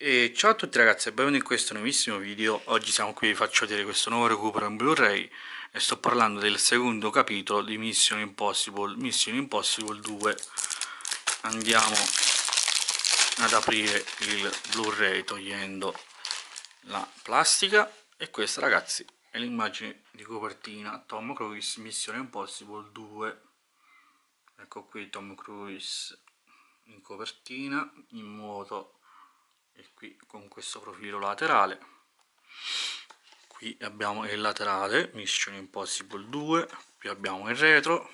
E ciao a tutti ragazzi e benvenuti in questo nuovissimo video. Oggi siamo qui, vi faccio vedere questo nuovo recupero in Blu-ray E sto parlando del secondo capitolo di Mission Impossible Mission Impossible 2 Andiamo ad aprire il Blu-ray togliendo la plastica. E questa ragazzi è l'immagine di copertina. Tom Cruise Mission Impossible 2 Ecco qui Tom Cruise in copertina in moto e qui con questo profilo laterale qui abbiamo il laterale Mission Impossible 2 qui abbiamo il retro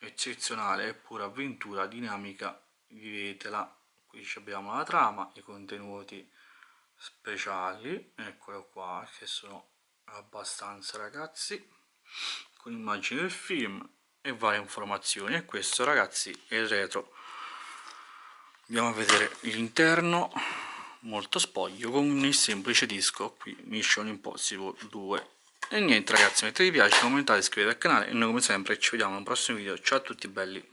eccezionale e pura avventura dinamica vivetela qui abbiamo la trama i contenuti speciali eccolo qua che sono abbastanza ragazzi con immagini del film e varie informazioni. E questo ragazzi è il retro andiamo a vedere l'interno molto spoglio con il semplice disco qui Mission Impossible 2 e niente ragazzi mettete mi piace commentate iscrivetevi al canale e noi come sempre ci vediamo un prossimo video. Ciao a tutti belli